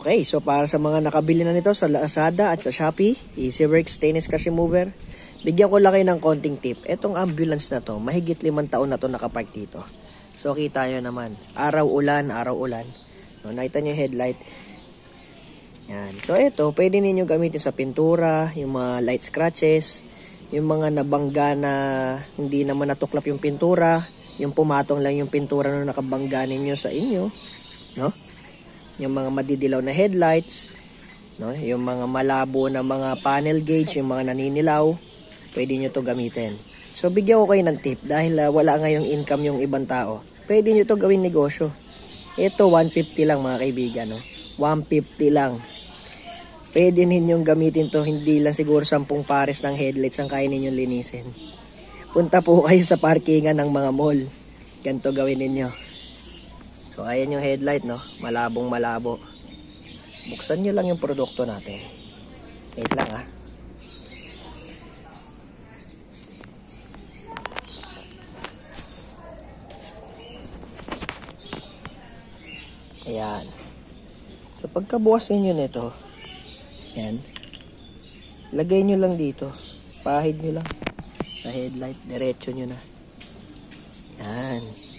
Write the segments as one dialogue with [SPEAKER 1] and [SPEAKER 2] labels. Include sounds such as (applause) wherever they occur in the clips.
[SPEAKER 1] Okay, so para sa mga nakabili na nito sa Lazada at sa Shopee, EasyWorks Stainless Crush Remover, bigyan ko lang kayo ng konting tip. Etong ambulance na to, mahigit limang taon na to nakapark dito. So kita nyo naman, araw-ulan, araw-ulan. No, nakita nyo headlight. Yan. So ito, pwede ninyo gamitin sa pintura, yung mga light scratches, yung mga nabangga na hindi naman natuklap yung pintura, yung pumatong lang yung pintura na nakabangga ninyo sa inyo, no? Yung mga madidilaw na headlights, no? Yung mga malabo na mga panel gauge, yung mga naninilaw, pwede nyo to gamitin. So bigyan ko kayo ng tip dahil uh, wala ngayong income yung ibang tao. Pwede nyo to gawin negosyo. Ito 150 lang mga kaibigan, no? 150 lang. Pwede ninyong gamitin to, hindi lang siguro 10 pares ng headlights ang kaya ninyong linisin. Punta po kayo sa parkingan ng mga mall. Ganito gawin ninyo. So, ayan yung headlight, no? Malabong malabo. Buksan nyo lang yung produkto natin. Wait lang, ha? Ayan. So, pagkabukas ninyo nito, yan, lagay nyo lang dito. Pahid nyo lang sa headlight. Diretso nyo na. Yan.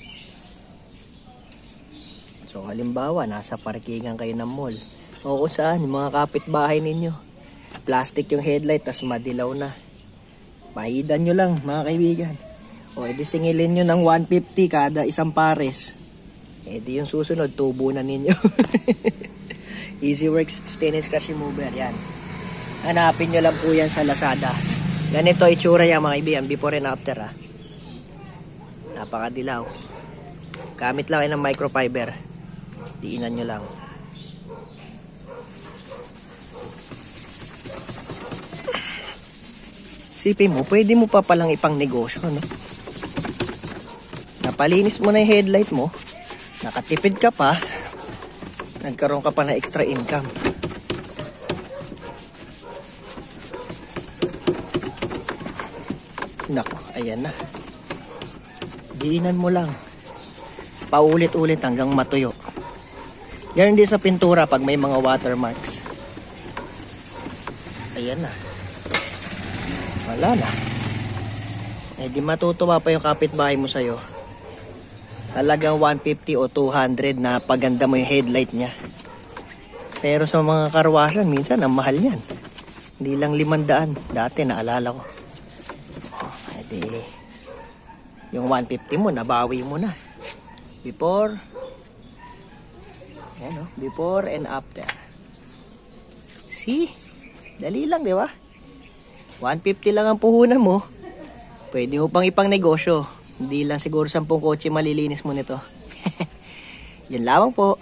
[SPEAKER 1] So, halimbawa, nasa parkingan kayo ng mall. O kung saan, yung mga kapitbahay ninyo. Plastic yung headlight, tas madilaw na. Pahidan nyo lang, mga kaibigan. O, edi singilin nyo ng 150 kada isang pares. Edi yung susunod, tubo na ninyo. (laughs) EasyWorks Stainless Crush Remover, yan. Hanapin nyo lang po yan sa Lazada. Ganito itsura yan mga kaibigan, before and after ha. Napakadilaw. Gamit lang kayo ng microfiber. Diinan nyo lang. Sipin mo, pwede mo pa palang ipang negosyo, no? Napalinis mo na yung headlight mo, nakatipid ka pa, nagkaroon ka pa ng extra income. Nako, ayan na. Diinan mo lang. Paulit-ulit hanggang matuyo. Ganun din sa pintura pag may mga watermarks. Ayan na. Wala na. Eh di matutuwa pa yung kapitbahay mo sa'yo. Halagang 150 o 200 na paganda mo yung headlight niya. Pero sa mga karwasan, minsan ang mahal niyan. Hindi lang 500. Dati naalala ko. Oh, edi, yung 150 mo, nabawi mo na. Before, yan o, before and after. See? Dali lang, di ba? 150 lang ang puhunan mo. Pwede mo pang ipang negosyo. Hindi lang siguro 10 kotse malilinis mo nito. (laughs) Yan lamang po.